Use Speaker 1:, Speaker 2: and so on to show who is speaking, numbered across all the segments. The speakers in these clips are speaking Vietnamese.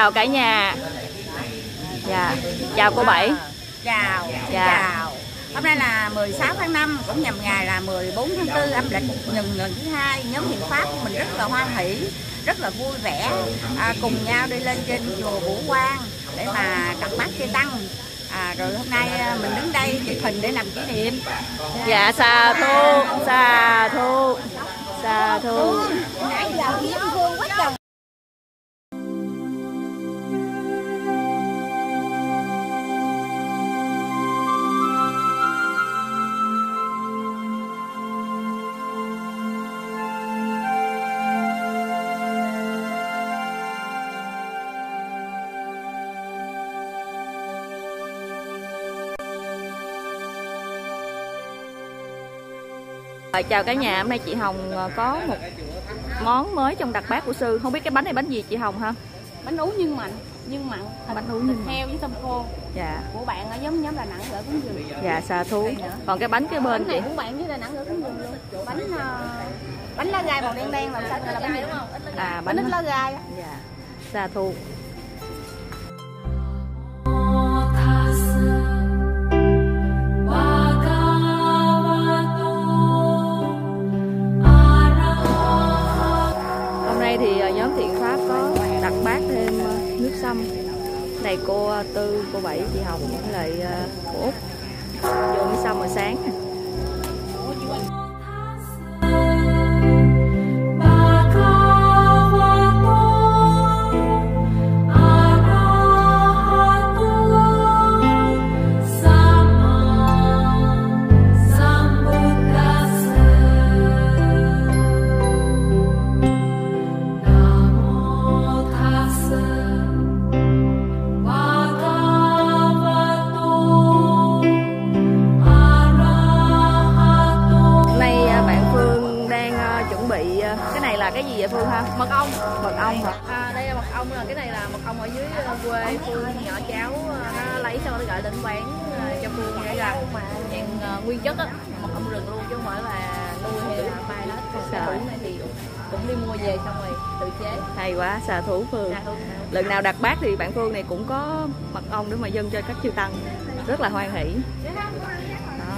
Speaker 1: Chào cả nhà. Dạ, chào cô Bảy.
Speaker 2: Chào,
Speaker 1: Dạ.
Speaker 2: chào. Hôm nay là 16 tháng 5, cũng nhằm ngày là 14 tháng 4 âm lịch lần lần thứ hai. Nhóm Hiệp Pháp của mình rất là hoan hỷ, rất là vui vẻ, à, cùng nhau đi lên trên chùa Vũ Quang để mà tập bát chư tăng. À, rồi hôm nay à, mình đứng đây chụp hình để làm kỷ niệm.
Speaker 1: Dạ, xà thu, xà thu, xà thu.
Speaker 2: Nãy giờ hiếm
Speaker 1: Chào cả nhà, hôm nay chị Hồng ờ, có một món mới trong đặc bát của sư. Không biết cái bánh này bánh gì chị Hồng ha?
Speaker 2: Bánh ú nhân mặn, nhân mặn,
Speaker 1: Bánh ú nhân
Speaker 2: heo với tôm khô
Speaker 1: Dạ,
Speaker 2: của bạn ở giống nhóm Đà Nẵng ở Cúng Dường.
Speaker 1: dạ xà thu. Còn cái bánh cái bên
Speaker 2: bánh này cũng bạn với Đà Nẵng ở Cúng Dường luôn bánh ờ, bánh lá gai màu đen đen làm sao là bánh gì đúng không
Speaker 1: À,
Speaker 2: bánh
Speaker 1: bánh
Speaker 2: lá gai.
Speaker 1: Dạ, xà thu. Đặt bát thêm ờ, nước sâm. Này cô ờ, Tư, cô Bảy, chị Hồng với lại ờ, cô Út. Vô nước sâm hồi sáng nè.
Speaker 3: Củ này thì cũng đi mua về xong rồi tự chế
Speaker 1: Hay quá, xà thủ Phương.
Speaker 3: luôn
Speaker 1: Lần nào đặt bát thì bạn Phương này cũng có mật ong để mà dâng cho các chư tăng. Rất là hoan hỷ. Đó.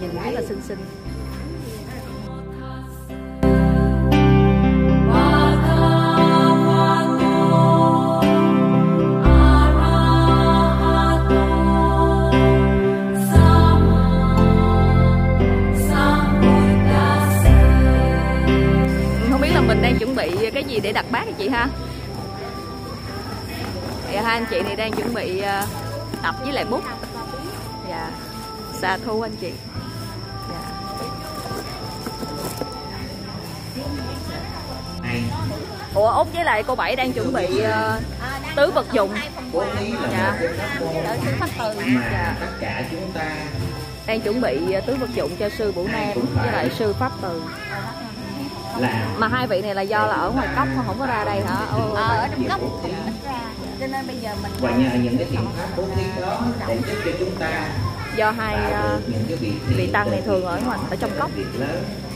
Speaker 1: Nhìn rất là xinh xinh. Ha? Dạ, hai anh chị này đang chuẩn bị ờ, tập với lại bút. Dạ. Xà thu anh chị. Dạ. Ủa Út với lại cô Bảy đang chuẩn bị ờ, tứ vật dụng. Dạ.
Speaker 2: từ
Speaker 1: Dạ.
Speaker 4: tất cả chúng ta
Speaker 1: Đang chuẩn bị ờ, tứ vật dụng cho sư Vũ Nam với lại sư Pháp Từ
Speaker 4: là
Speaker 1: Mà hai vị này là do là ở ngoài cốc không có ra đây hả? Ồ,
Speaker 2: ờ, ở trong cốc ít ra cho nên bây giờ mình
Speaker 4: và nhờ những cái thiện pháp bố thí đó để giúp cho chúng ta
Speaker 1: do hai
Speaker 4: cái vị
Speaker 1: tăng này thường ở ngoài ở trong cốc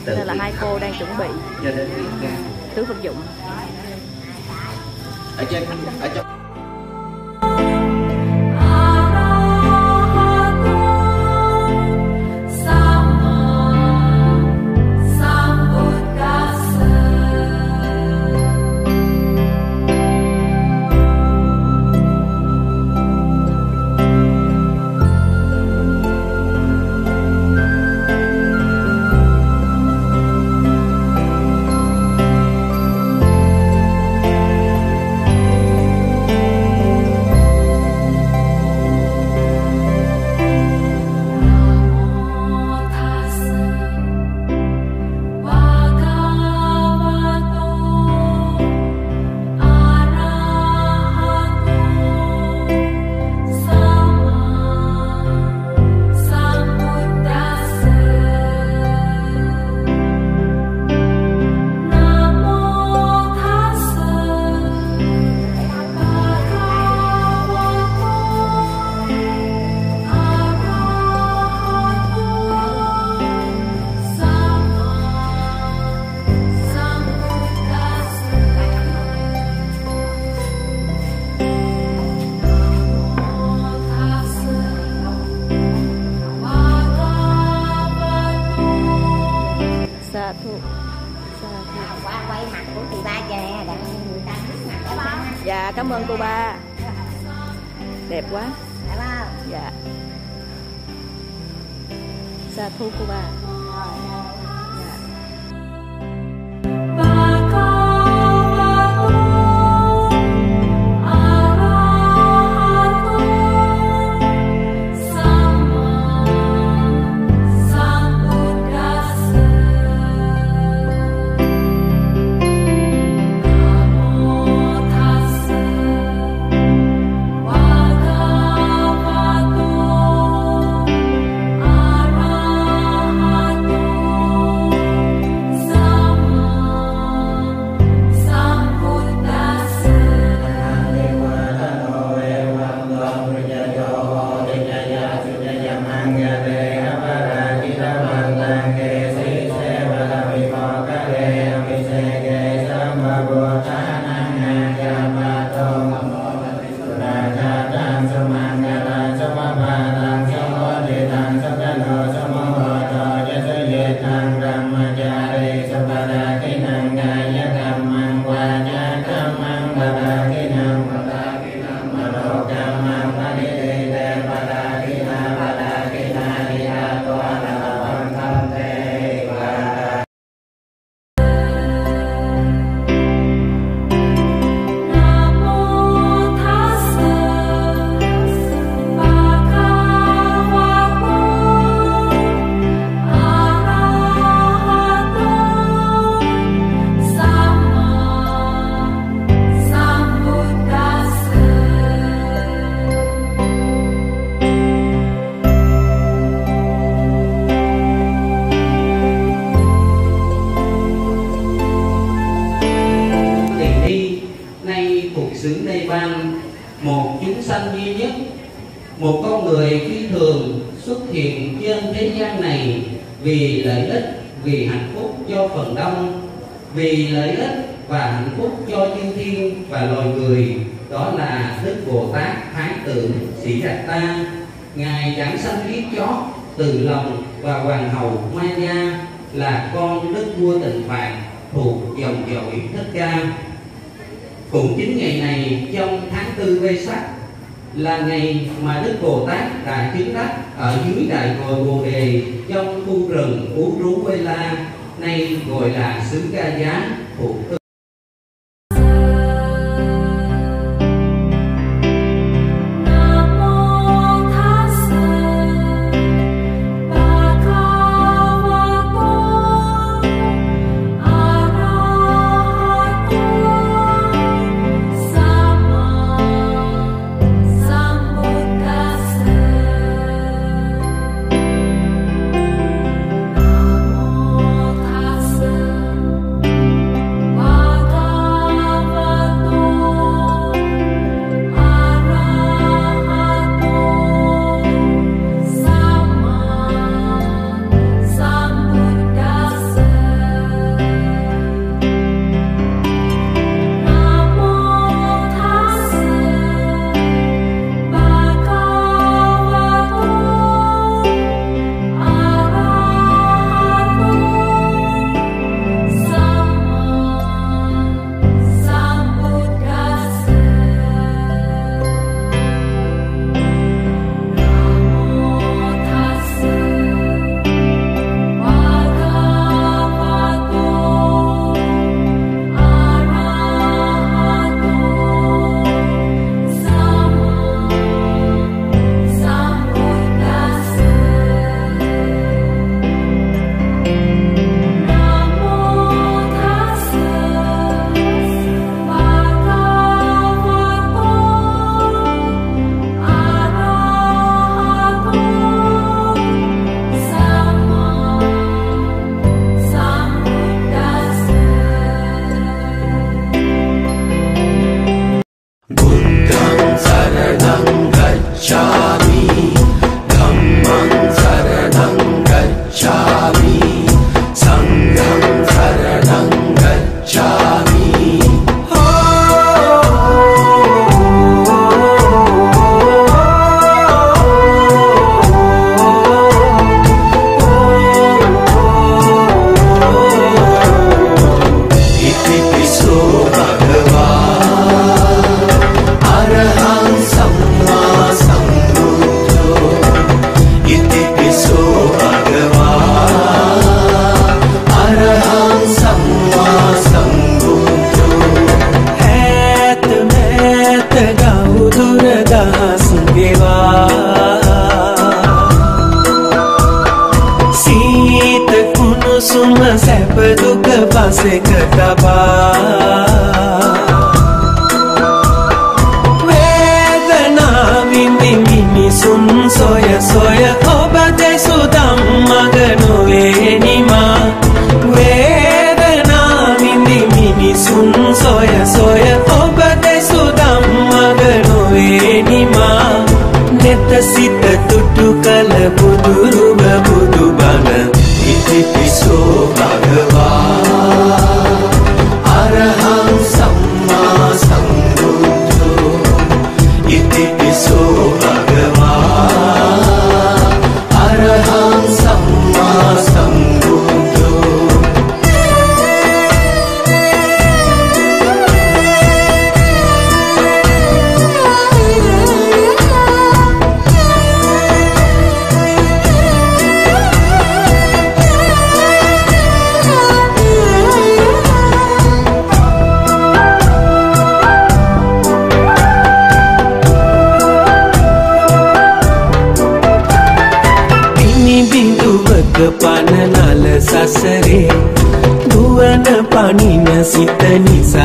Speaker 1: nên là hai cô đang chuẩn bị tứ vật dụng.
Speaker 4: ở trên ở trong
Speaker 5: phúc cho phần đông vì lợi ích và hạnh phúc cho chư thiên và loài người. Đó là đức bồ tát thái tượng sĩ đạt ta. Ngài giảng sanh kiếp chót từ lòng và hoàng hậu maya là con đức vua tịnh phạn thuộc dòng dõi thích ca. Cũng chính ngày này trong tháng tư vê sắc là ngày mà Đức Bồ Tát đã chứng đắc ở dưới đại ngồi Bồ Đề trong khu rừng Ú rú Quê La, nay gọi là xứ Ca Giá thuộc
Speaker 6: සුම සැප දුක පසෙක තබා. වේදනා විඳින් මිනිසුන් සොය සොය
Speaker 7: හෝ
Speaker 6: 你在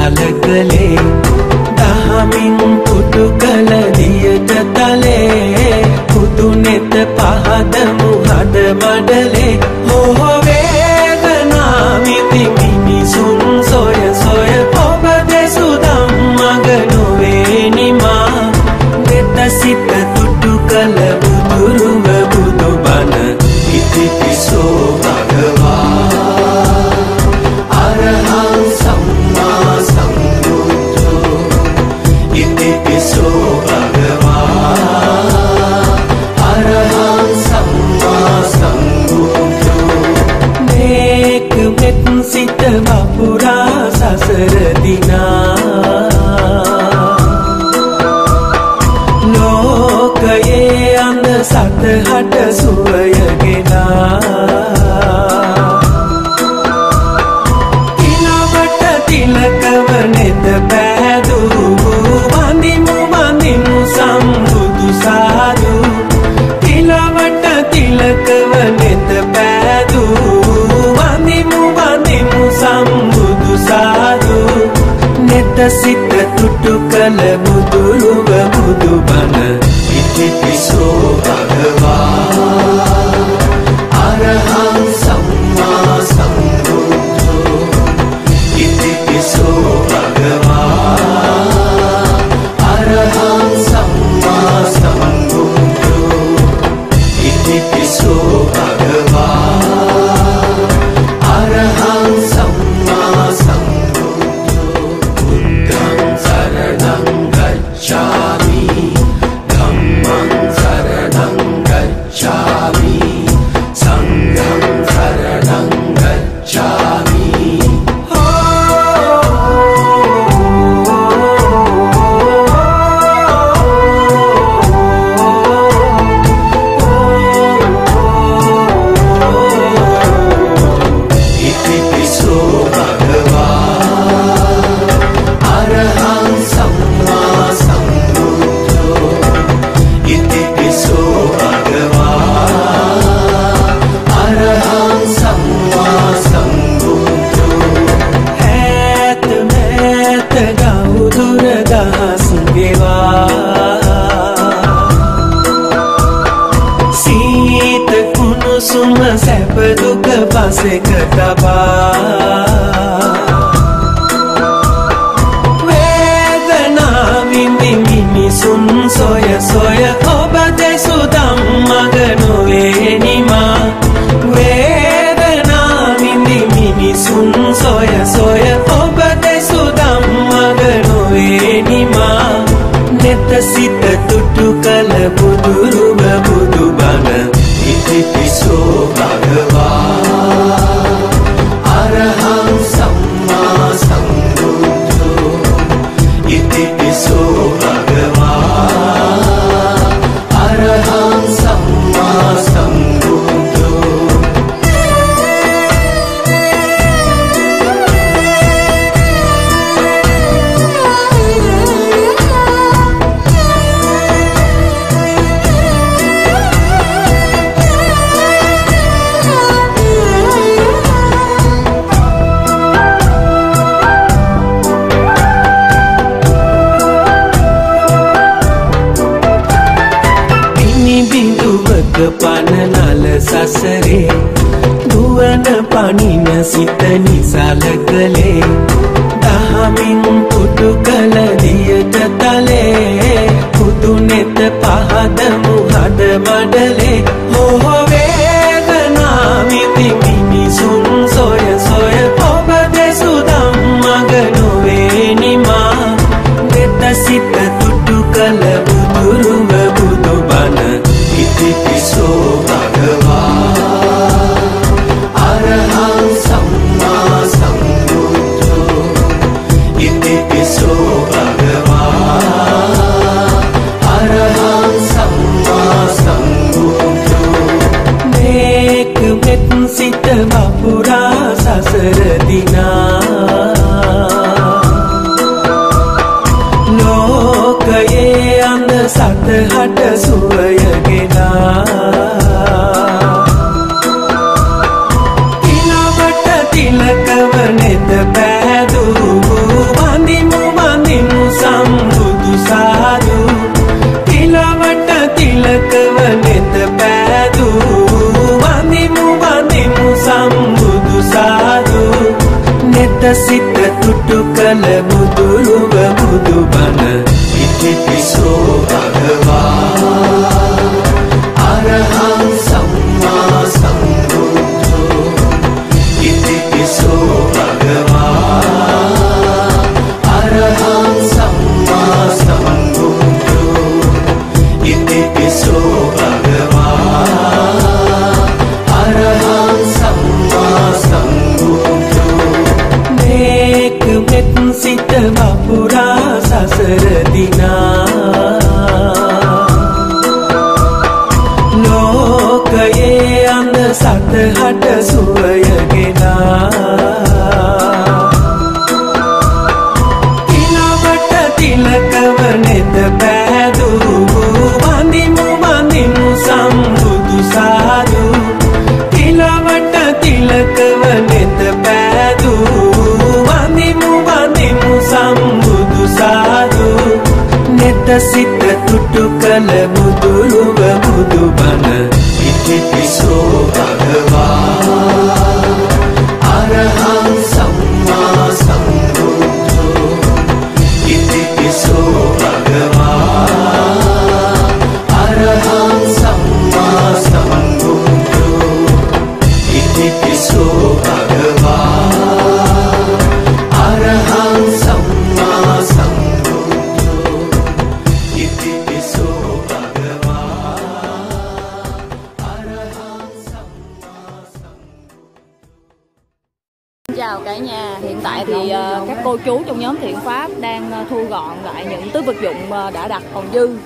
Speaker 6: cô chú trong nhóm thiện pháp đang ờ, thu gọn lại những thứ vật dụng ờ, đã đặt còn dư,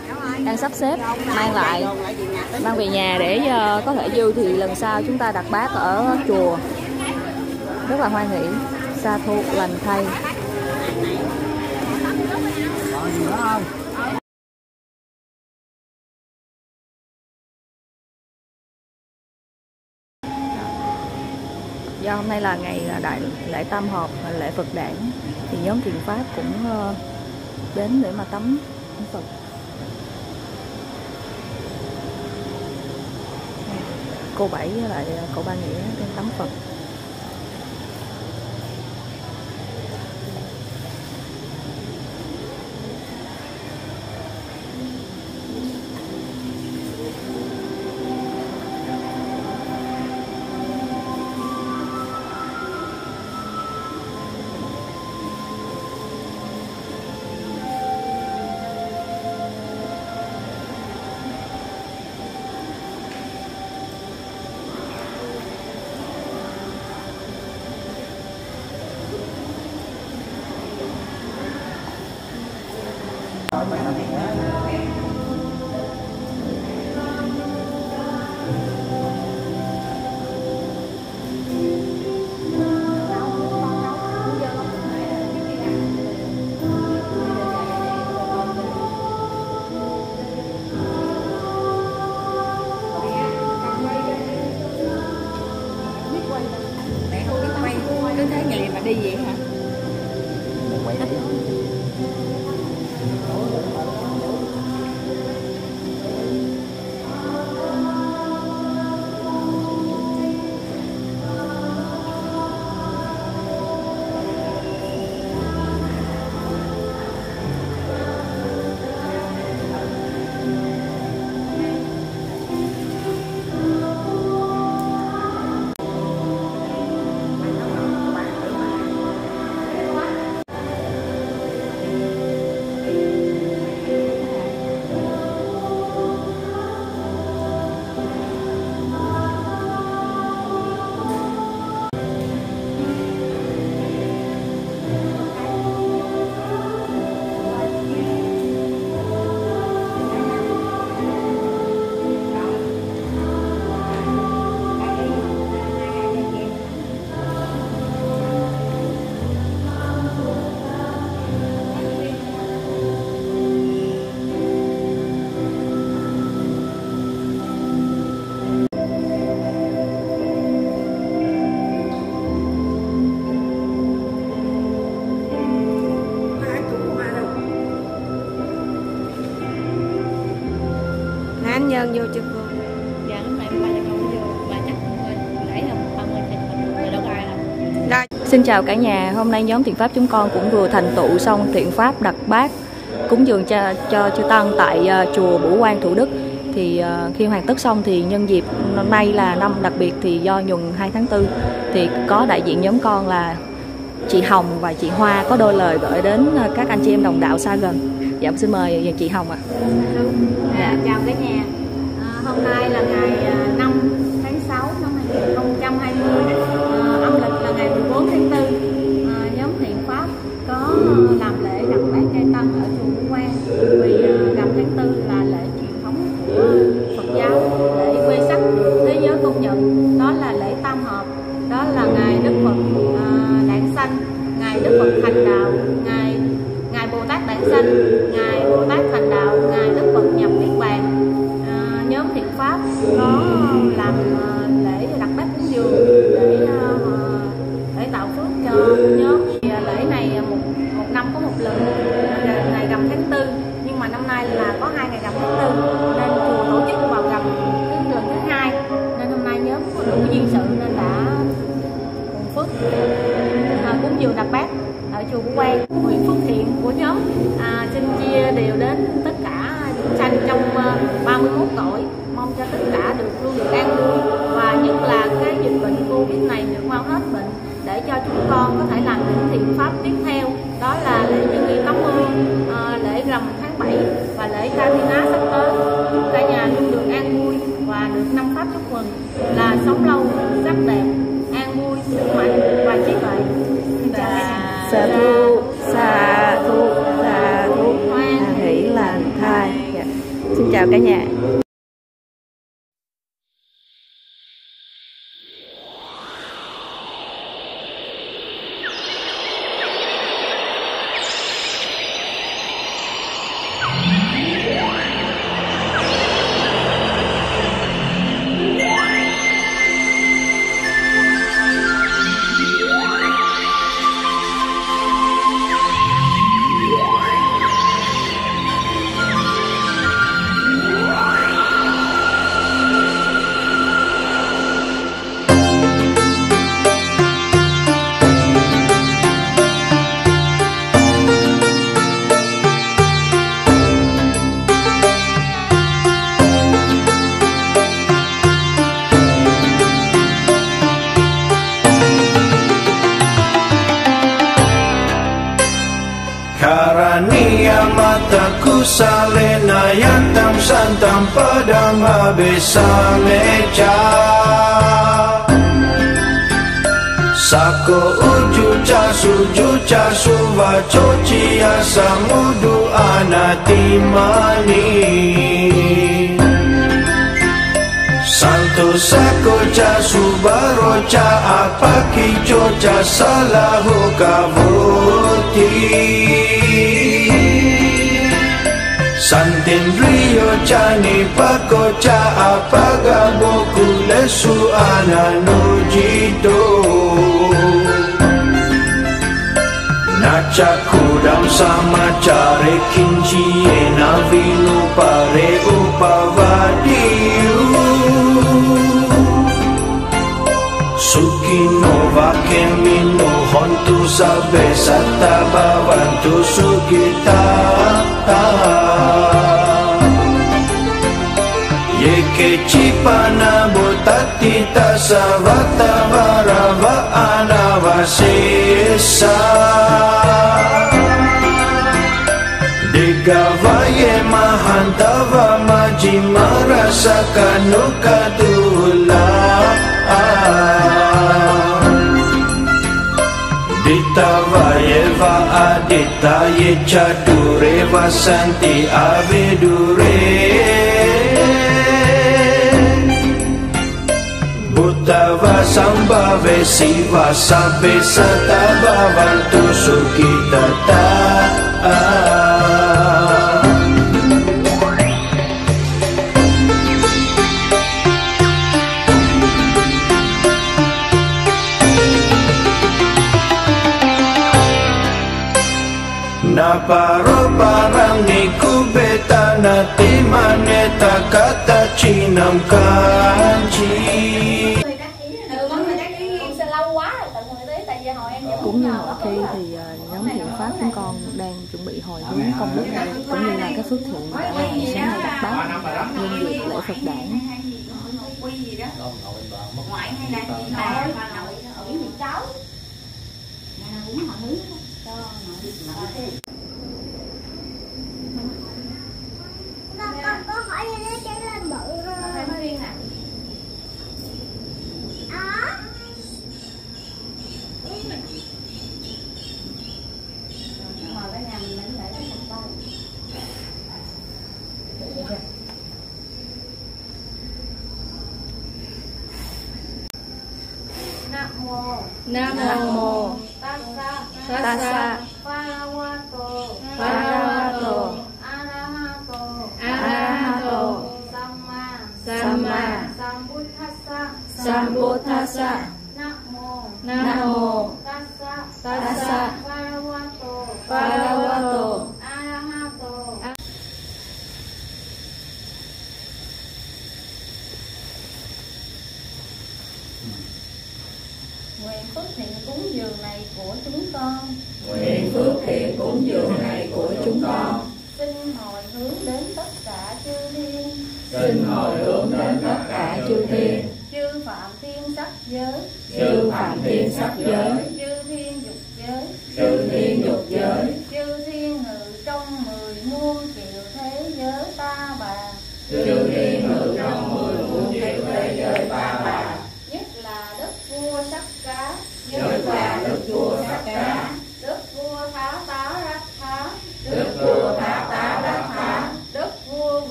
Speaker 6: đang sắp xếp, mang lại, mang về nhà để ờ, có thể dư thì lần sau chúng ta đặt bát ở chùa. Rất là hoan hỷ xa thu lành thay. Do hôm nay là ngày đại, lễ tam hợp, lễ phật đản thì nhóm truyền pháp cũng ờ, đến để mà tắm Phật cô bảy với lại ờ, cậu ba nghĩa đang tắm Phật.
Speaker 8: phải là mẹ
Speaker 9: nhân vô chùa Phương
Speaker 10: dạ lúc này ba chồng vô và chắc nãy là ba mươi người đâu có ai đâu
Speaker 6: Xin chào cả nhà, hôm nay nhóm thiện pháp chúng con cũng vừa thành tựu xong thiện pháp đặt bát cúng dường cho cho chư tăng tại ờ, chùa Bửu Quang Thủ Đức. Thì ờ, khi hoàn tất xong thì nhân dịp năm nay là năm đặc biệt thì do nhuần 2 tháng 4 thì có đại diện nhóm con là chị Hồng và chị Hoa có đôi lời gửi đến ờ, các anh chị em đồng đạo xa gần. Dạ xin mời chị Hồng ạ.
Speaker 8: À, chào cả nhà hôm nay là ngày à, Quang nguyện phước thiện của nhóm à, xin chia đều đến tất cả chúng sanh trong uh, 31 tuổi mong cho tất cả được luôn được an vui. Và nhất là cái dịch bệnh covid này được mau hết bệnh để cho chúng con có thể làm những thiện pháp tiếp theo đó là lễ nhân nghi tắm mưa à, lễ rằm tháng 7 và lễ ca thi ná sắp tới. Cả nhà luôn được an vui và được năm pháp chúc mừng. Cả nhà.
Speaker 7: Karania mataku salena yatam santam padama besamecha Sako uju casu ju casu vaco cia samudu anatimani Santo sako casu baroca apaki coca salahu kavuti Santin Rio Chani Paco Cha Apaga Boku Lesu Ana Nojito. Nacha Kudam Sama Chare Kinchi Ena Vilu Pare Upavadiu Suki nova ke minu hontu sabe sata bantu suki ta ta. Ye ke cipa na botati ta sabata barava anava sesa. Degava ye mahantava majima rasakanu katul. Aditaye chadure vasanti avidure Buddhava sambhave siva sabbe sata bhavantu sukhitata ti maneta chinam
Speaker 10: kanji
Speaker 11: cũng như mọi khi thì à, nhóm thiện pháp chúng con đang chuẩn bị hồi hướng công đức cũng như là các phước thiện đã làm sáng nay đặt bát nhân dịp lễ phật đản.
Speaker 12: ngoại hay là chị bà nội cháu con con hỏi như thế cho
Speaker 8: nó bự hơn
Speaker 10: em nói đi nè Nam mô.
Speaker 11: Nam mô.
Speaker 10: Tassa.
Speaker 11: Tassa. Phá
Speaker 10: Hoa
Speaker 11: Tô
Speaker 10: Phá
Speaker 11: Sambuddhasa.
Speaker 10: Nam mô
Speaker 11: Nam mô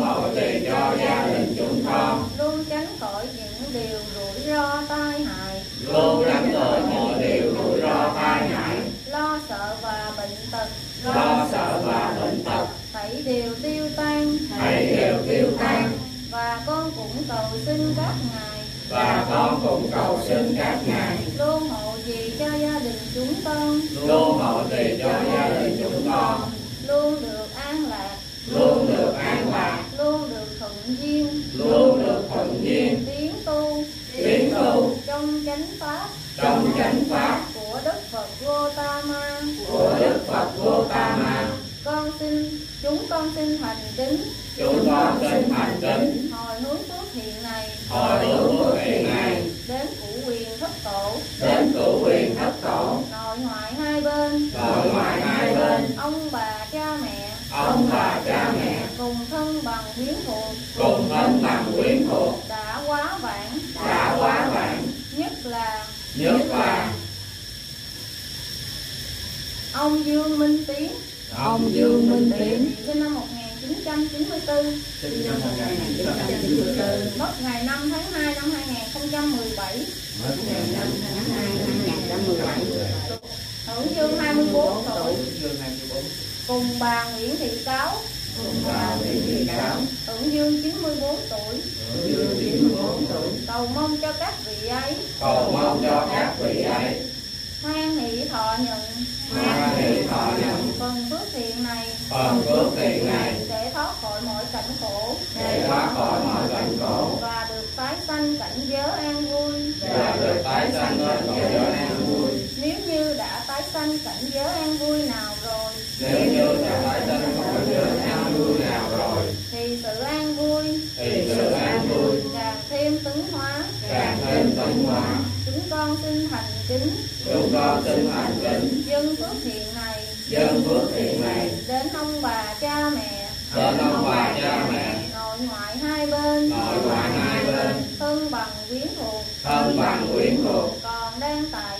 Speaker 10: hộ trì cho gia đình chúng con
Speaker 11: luôn
Speaker 10: tránh khỏi những điều rủi ro tai hại.
Speaker 11: Luôn tránh khỏi mọi điều rủi ro tai hại.
Speaker 10: Lo sợ và bệnh tật.
Speaker 11: Lo sợ và bệnh tật.
Speaker 10: Hãy đều tiêu tan.
Speaker 11: Hãy đều tiêu tan.
Speaker 10: Và con cũng cầu xin các ngài.
Speaker 11: Và con cũng cầu xin các ngài.
Speaker 10: Luôn hộ trì cho gia đình chúng con.
Speaker 11: Luôn hộ trì cho gia đình chúng con.
Speaker 10: Luôn được an lạc.
Speaker 11: Luôn
Speaker 10: duyên
Speaker 11: luôn được thuận duyên
Speaker 10: tiến tu
Speaker 11: tiến tu
Speaker 10: trong chánh pháp.
Speaker 11: Trong chánh pháp.
Speaker 10: Của đức phật vô ta ma.
Speaker 11: Của đức phật vô ta ma.
Speaker 10: Con xin chúng con xin thành kính.
Speaker 11: Chúng con xin thành kính.
Speaker 10: Hồi hướng phước hiện này.
Speaker 11: Hồi hướng phước hiện này.
Speaker 10: Đến cụ quyền thất tổ.
Speaker 11: Đến cụ quyền thất tổ.
Speaker 10: Nội ngoại hai bên.
Speaker 11: Nội ngoại hai bên.
Speaker 10: Ông bà cha mẹ.
Speaker 11: Ông bà cha mẹ.
Speaker 10: Cùng thân bằng huyến thuộc
Speaker 11: cùng thân bằng quyến thuộc.
Speaker 10: Đã quá vãng.
Speaker 11: Đã quá vạn,
Speaker 10: nhất là
Speaker 11: nhất là
Speaker 10: ông Dương Minh Tiến.
Speaker 6: Ông Dương Minh Tiến.
Speaker 10: Sinh năm 1994
Speaker 12: sinh năm 1994
Speaker 10: mất ngày 5 tháng 2 năm 2017
Speaker 12: mất ngày 5 tháng 2 năm 2017
Speaker 10: hưởng dương 24 tuổi.
Speaker 12: Dương 24
Speaker 10: cùng bà Nguyễn Thị Cáo
Speaker 12: cùng bà Nguyễn Thị Cáo
Speaker 10: hưởng dương 94 tuổi
Speaker 12: dương 94 tuổi.
Speaker 10: Cầu mong cho các vị ấy.
Speaker 11: Cầu mong cho các vị ấy.
Speaker 10: Hoan hỷ thọ nhận.
Speaker 11: Hoan hỷ thọ nhận.
Speaker 10: Phần phước thiện này.
Speaker 11: Phần phước thiện này.
Speaker 10: Để thoát khỏi mọi cảnh khổ.
Speaker 11: Để thoát khỏi mọi cảnh khổ.
Speaker 10: Và được tái sanh cảnh giới an vui.
Speaker 11: Và được tái sanh cõi giới an vui.
Speaker 10: nếu như đã tái sanh cảnh giới an vui nào rồi?
Speaker 11: Nếu như đã tái sanh cõi giới an vui nào rồi,
Speaker 10: thì sự an vui
Speaker 11: thì sự an vui.
Speaker 10: Càng thêm tấn hóa.
Speaker 11: Càng thêm tấn hóa.
Speaker 10: chúng con xin thành kính.
Speaker 11: Chúng con xin thành kính.
Speaker 10: Dân phước thiện này.
Speaker 11: Dân phước thiện này.
Speaker 10: Đến ông bà cha mẹ.
Speaker 11: Đến ông bà cha mẹ,
Speaker 10: nội ngoại hai bên.
Speaker 11: Nội ngoại hai bên,
Speaker 10: thân bằng quyến thuộc.
Speaker 11: Thân bằng quyến thuộc,
Speaker 10: còn đang tại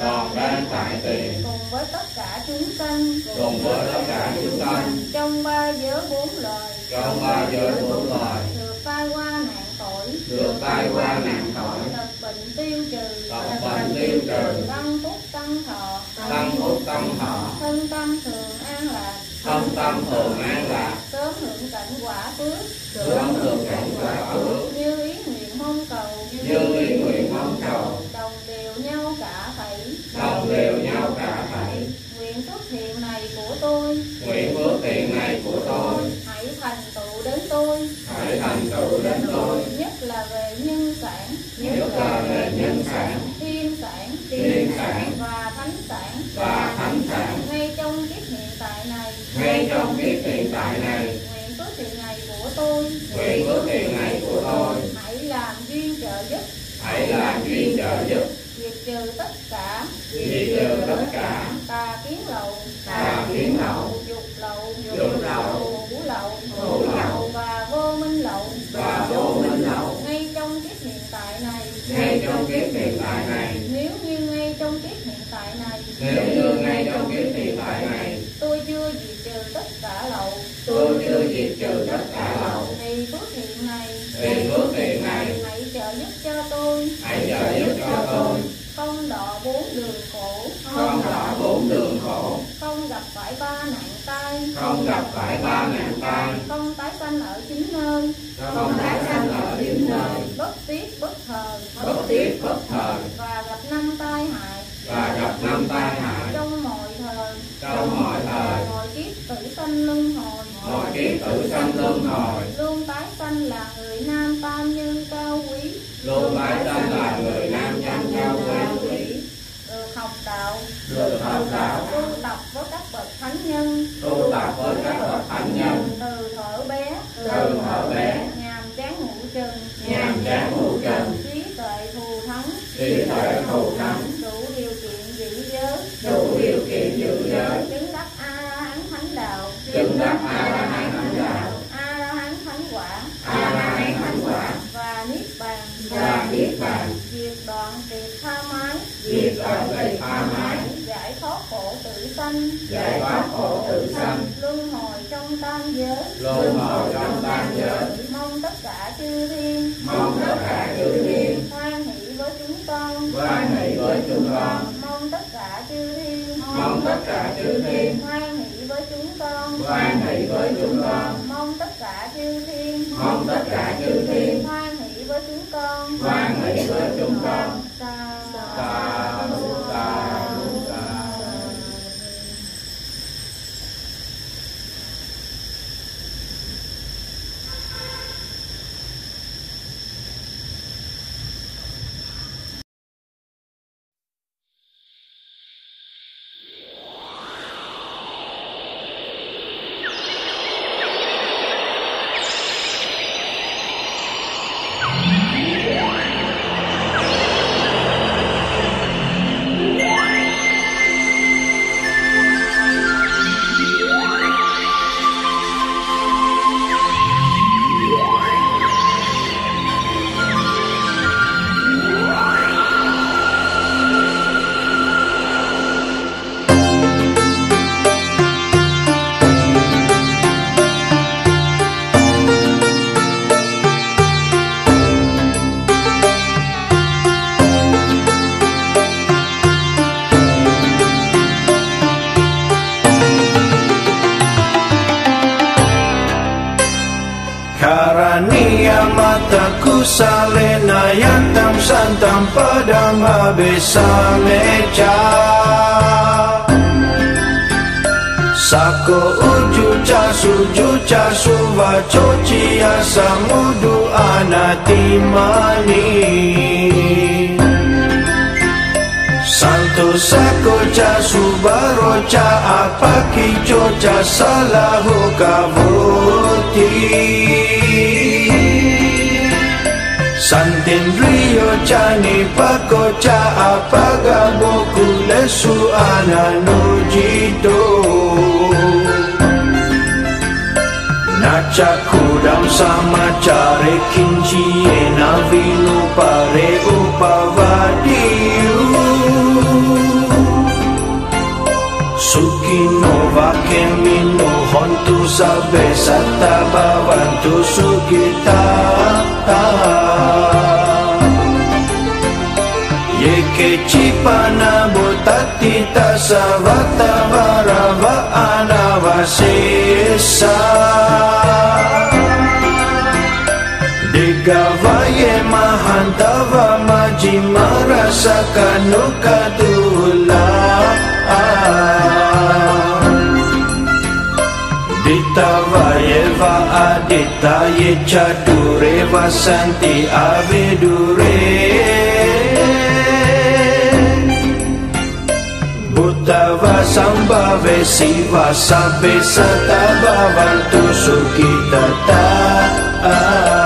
Speaker 11: còn đang tại tiền,
Speaker 10: cùng với tất cả chúng sanh.
Speaker 11: Cùng với tất cả chúng sanh.
Speaker 10: Trong ba giới bốn lời
Speaker 11: trong ba giới bốn loài.
Speaker 10: Được tai qua nạn tội.
Speaker 11: Được tai qua nạn khỏi,
Speaker 10: tật bệnh tiêu trừ.
Speaker 11: Tật bệnh tiêu trừ,
Speaker 10: tăng phúc tăng thọ.
Speaker 11: Tăng phúc tăng thọ,
Speaker 10: thân tâm thường an lạc.
Speaker 11: Thân tâm thường an lạc,
Speaker 10: sớm hưởng cảnh quả phước.
Speaker 11: Sớm được cảnh quả phước.
Speaker 10: như ý nguyện mong cầu.
Speaker 11: Như ý nguyện mong cầu
Speaker 10: đồng đều nhau cả thảy
Speaker 11: đồng đều nhau cả thảy
Speaker 10: nguyện phước thiện này của tôi.
Speaker 11: Nguyện phước thiện này của tôi.
Speaker 10: Hãy thành tựu đến tôi.
Speaker 11: Hãy thành tựu đến tôi.
Speaker 10: nhất là về nhân sản.
Speaker 11: Nhất là về nhân sản.
Speaker 10: Thiên sản
Speaker 11: thiên sản
Speaker 10: và thánh sản.
Speaker 11: Và thánh sản.
Speaker 10: Ngay trong kiếp hiện tại này.
Speaker 11: Ngay trong kiếp hiện tại này.
Speaker 10: Nguyện phước thiện này của tôi.
Speaker 11: Nguyện phước thiện này của tôi.
Speaker 10: Hãy làm duyên trợ giúp.
Speaker 11: Hãy làm duyên trợ giúp.
Speaker 10: Diệt trừ tất cả.
Speaker 11: Diệt trừ tất cả
Speaker 10: tà kiến lậu.
Speaker 11: Tà kiến lậu.
Speaker 10: Dục lậu.
Speaker 11: Dục lậu
Speaker 10: ngũ lậu và vô minh lậu
Speaker 11: và vô minh lậu
Speaker 10: ngay trong kiếp hiện tại này
Speaker 11: ngay trong kiếp hiện tại này
Speaker 10: nếu như ngay trong kiếp hiện tại này
Speaker 11: nếu như ngay trong kiếp hiện tại này
Speaker 10: tôi chưa diệt trừ tất cả lậu
Speaker 11: tôi chưa diệt trừ tất cả lậu
Speaker 10: thì phước thiện này
Speaker 11: thì phước thiện này
Speaker 10: hãy trợ giúp cho tôi
Speaker 11: hãy trợ giúp cho tôi
Speaker 10: không đọ bốn đường khổ
Speaker 11: không đọa bốn đường khổ
Speaker 10: không gặp phải ba nạn tai
Speaker 11: không gặp phải ba nạn tai
Speaker 10: không tái sanh ở chính nơi.
Speaker 11: Không tái sanh ở chính nơi.
Speaker 10: Bất tiếc bất thời
Speaker 11: bất tiếc bất thời
Speaker 10: và gặp năm tai hại.
Speaker 11: Và gặp năm tai hại.
Speaker 10: Trong mọi thời.
Speaker 11: Trong mọi thời.
Speaker 10: Mọi kiếp tử sanh luân hồi.
Speaker 11: Mọi kiếp tử sanh luân hồi
Speaker 10: luôn tái sanh là người nam tam nhân cao quý
Speaker 11: luôn tái sanh là người nam chánh cao quý
Speaker 10: được học đạo
Speaker 11: được học đạo
Speaker 10: tu tập với các bậc thánh nhân.
Speaker 11: Tu tập với các bậc thánh nhân.
Speaker 10: Từ thuở bé
Speaker 11: từ thuở bé.
Speaker 10: Nhàm chán ngũ trần
Speaker 11: nhàm chán ngũ trần
Speaker 10: trí tuệ thù thắng.
Speaker 11: Trí tuệ thù thắng.
Speaker 10: Đủ điều kiện giữ giới.
Speaker 11: Đủ điều kiện giữ giới.
Speaker 10: Chứng đắc a la hán thánh đạo.
Speaker 11: Chứng đắc a la hán thánh đạo.
Speaker 10: A la hán thánh quả.
Speaker 11: A la hán thánh quả.
Speaker 10: Và niết bàn.
Speaker 11: Và niết bàn.
Speaker 10: Diệt đoạn tiệt tha mái.
Speaker 11: Diệt đoạn tịch tha mái
Speaker 10: giải thoát khổ tử sanh.
Speaker 11: Giải thoát khổ tử sanh.
Speaker 10: Luân hồi trong tam giới.
Speaker 11: Luân hồi trong tam giới.
Speaker 10: Mong tất cả chư thiên.
Speaker 11: Mong tất cả chư thiên.
Speaker 10: Hoan hỷ với chúng con.
Speaker 11: Hoan hỷ với chúng con.
Speaker 10: Mong tất cả chư thiên.
Speaker 11: Mong tất cả chư thiên.
Speaker 10: Hoan hỷ với chúng con.
Speaker 11: Hoan hỷ với chúng con.
Speaker 10: Mong tất cả chư thiên.
Speaker 11: Mong tất cả chư thiên.
Speaker 10: Hoan hỷ với chúng con.
Speaker 11: Hoan hỷ với chúng con.
Speaker 10: Sa
Speaker 11: sa sa mataku
Speaker 7: salena yang tam santam pada habis saleca Sako uju ca suju ca suva coci asa mudu anati mani. Santo sako ca subaro ca apaki coca salahu kavuti. Sako Santin Rio Chani Paco Cha Apaga Boku Lesu Ana Nojito. Nacha Kudam Sama Chare Kinchi Ena Vinu Pare Upavadito Kontu sabe sata bawan tusu kita Ye keci panabu tati tasawata Dega wae sisa Digawaye mahantava majima rasakanu katu tava eva adita ye chadure vasanti avidure Buddhava sambhave siva sabbe satava vantu sukita ta ah.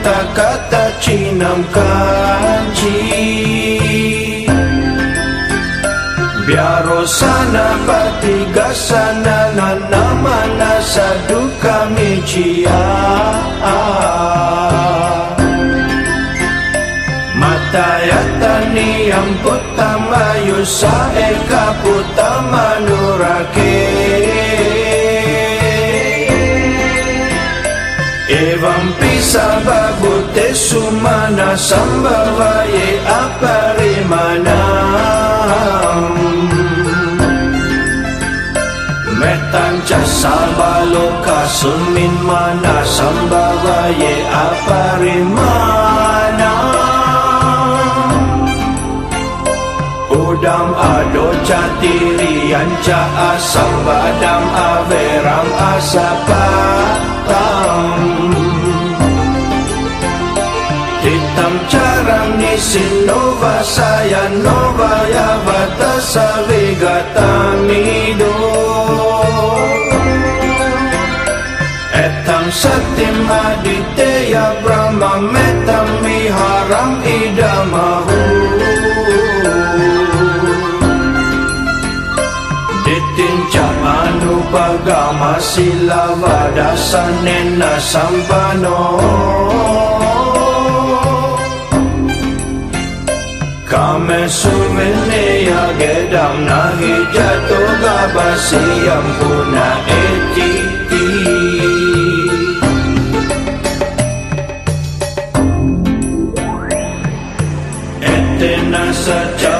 Speaker 7: kata-kata cinam kanji Biar sana pati gasana nana mana sadu kami cia. Mata yata ni yang putama yusa eka putama nurakir pisa babute sumana sambhavaye aparimanam Metanca sabaloka sumin mana sambhavaye aparimanam Udam ado catirian ca asam badam averam asapatam Hitam carang nisin nova saya nova ya vega tamido. Etam satim adite ya Brahma metam miharam idamahu. Ditinca anu bagama sila vadasanena. Kame sumene ya gedam nahi jatuh gabasi yang puna etiti Etena sajau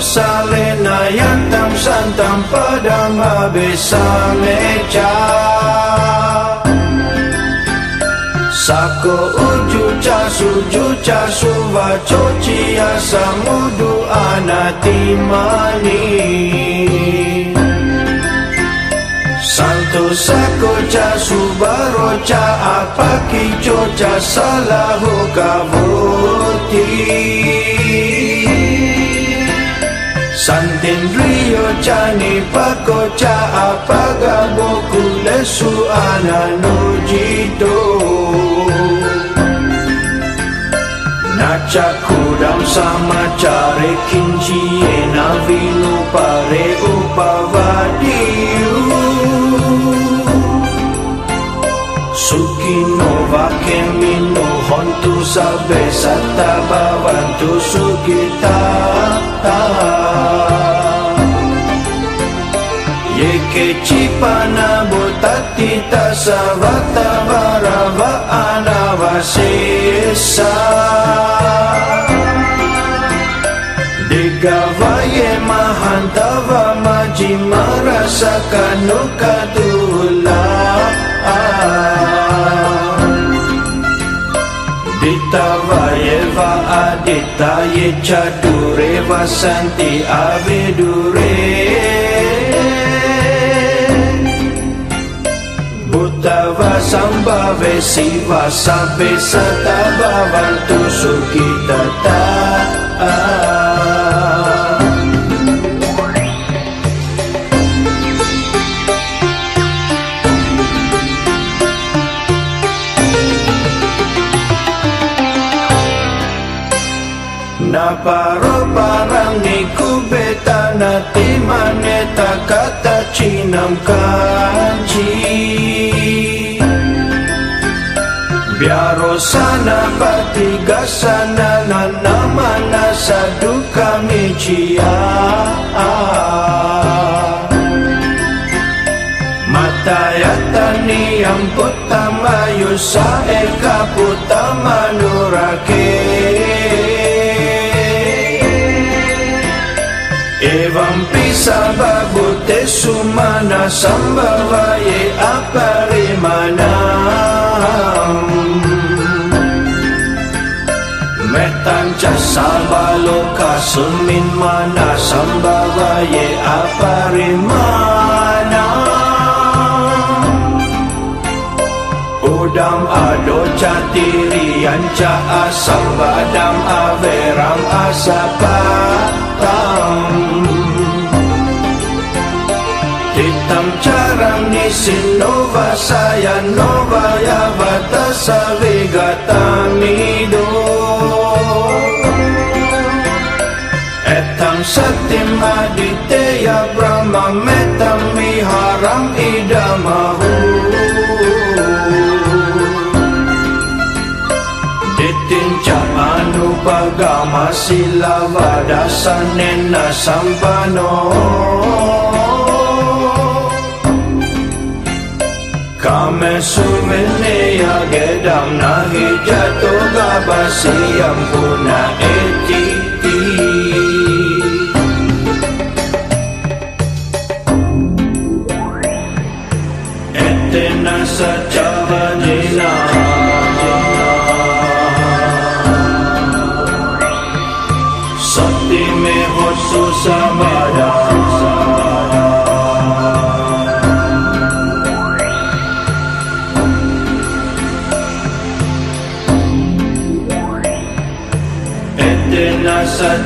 Speaker 7: salena yang tam santam padang habis saleca Sako uju ca suju ca suva coci asa mudu anati mani. Santo sako ca subaro ca apaki coca salahu kavuti. Santendrio chani pako cha apaga boku lesu ananujito Nacha kudam sama care kinci ena vinu pare upavadiu Sukino vakemino hontu sabe sata babantu sukita Ye ke chipana botati tasavata varava anavasesa Degavaye mahantava majimara sakanukatu taye chature vasanti avedure buttava sambave siva sabe satava vantu sukita ta. Naparo parang ni kubeta na timaneta kata chinam kanji Biaro sana patiga sana na namana saduka michia Matayatani ang putamayo sa eka putamanurake Evam vampi sababote sumana sambavaye aparimana metan chasabaloka sumin mana sambavaye aparimana Udam ado catiri anca asam badam averam asapatam. Hitam caram di sinova saya nova ya tamido. Etam satim aditeya brahma metam viharam idamahu Ditinca anubagama sila vadasanena Sampano. Ramesumeneya gedam nahi jatuh kabasiyam punah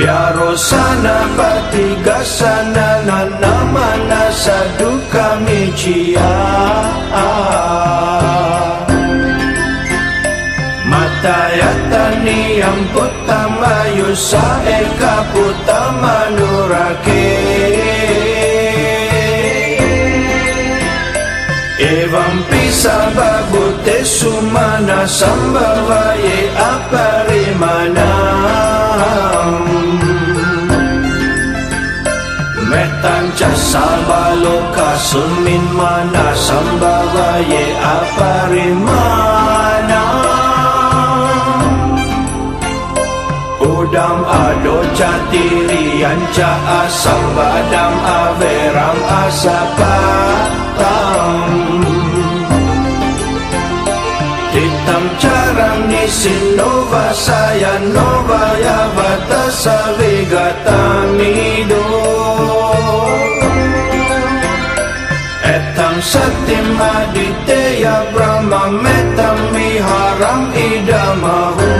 Speaker 7: biar sana pati gasana nana mana sadu kami cia mata yatani amputa mayu sa eka puta sababute sumana sambavaye aparimanam Metanca sabaloka sumin mana sambavaye aparimanam Udam ado catirian ca asam badam averam asapatam nisinova saya nova yavata savigatamido Etam satim aditeya brahma metam viharam idamahu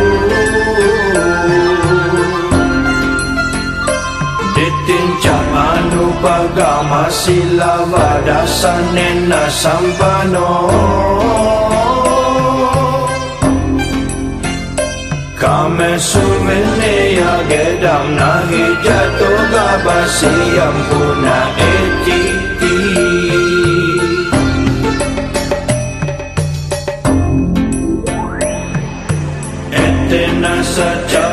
Speaker 7: Ditinca anupagama sila vadasanena sampano mesumenea gedam nahi jatuh gabasi ampuna eti Etena sajau